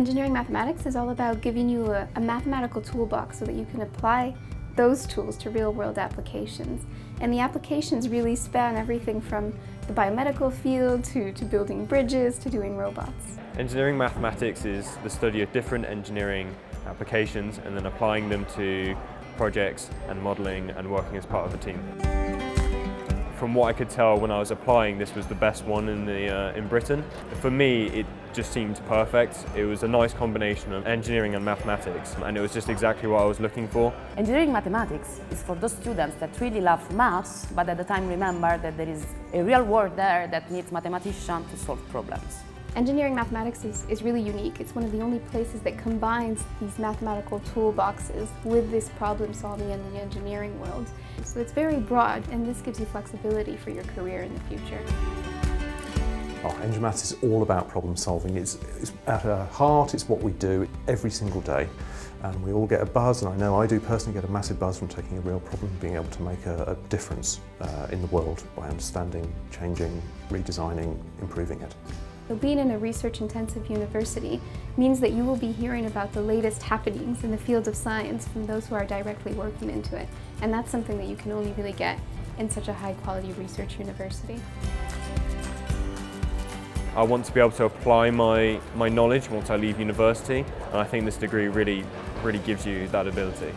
Engineering mathematics is all about giving you a, a, mathematical toolbox so that you can apply those tools to real-world applications. And the applications really span everything from the biomedical field to, to building bridges to doing robots. Engineering mathematics is the study of different engineering applications and then applying them to projects and modelling and working as part of a team. From what I could tell when I was applying, this was the best one in, the, uh, in Britain. For me, it just seemed perfect. It was a nice combination of engineering and mathematics, and it was just exactly what I was looking for. Engineering mathematics is for those students that really love maths, but at the time remember that there is a real world there that needs mathematicians to solve problems. Engineering mathematics is, is really unique. It's one of the only places that combines these mathematical toolboxes with this problem solving in the engineering world. So it's very broad and this gives you flexibility for your career in the future. Oh, Maths is all about problem solving. It's, it's at our heart, it's what we do every single day. And we all get a buzz, and I know I do personally get a massive buzz from taking a real problem, and being able to make a, a difference uh, in the world by understanding, changing, redesigning, improving it. So being in a research-intensive university means that you will be hearing about the latest happenings in the field of science from those who are directly working into it. And that's something that you can only really get in such a high-quality research university. I want to be able to apply my, my knowledge once I leave university, and I think this degree really, really gives you that ability.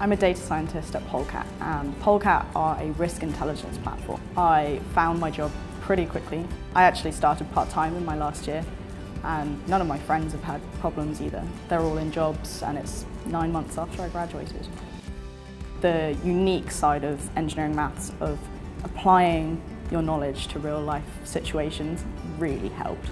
I'm a data scientist at Polecat, and Polecat are a risk intelligence platform. I found my job pretty quickly. I actually started part-time in my last year and none of my friends have had problems either. They're all in jobs and it's nine months after I graduated. The unique side of engineering maths of applying your knowledge to real life situations really helped.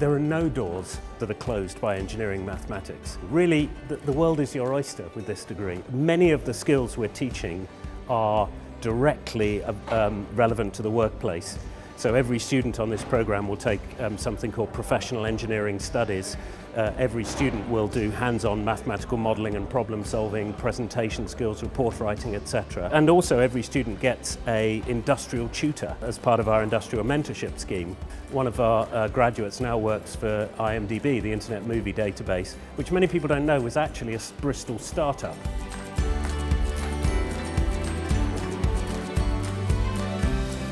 There are no doors that are closed by engineering mathematics. Really, the, the world is your oyster with this degree. Many of the skills we're teaching are directly um, relevant to the workplace. So every student on this program will take um, something called professional engineering studies. Uh, every student will do hands-on mathematical modelling and problem solving, presentation skills, report writing, etc. And also every student gets a industrial tutor as part of our industrial mentorship scheme. One of our uh, graduates now works for IMDb, the Internet Movie Database, which many people don't know was actually a Bristol startup.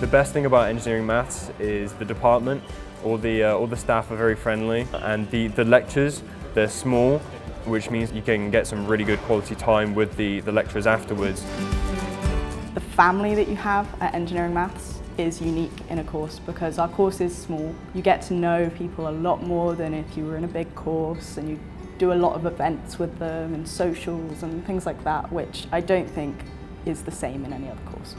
The best thing about engineering maths is the department. All the, uh, all the staff are very friendly and the, the lectures, they're small, which means you can get some really good quality time with the, the lecturers afterwards. The family that you have at engineering maths is unique in a course because our course is small. You get to know people a lot more than if you were in a big course and you do a lot of events with them and socials and things like that, which I don't think is the same in any other course.